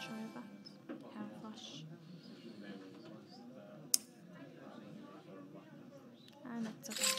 Trova, Powerflush. And that's okay.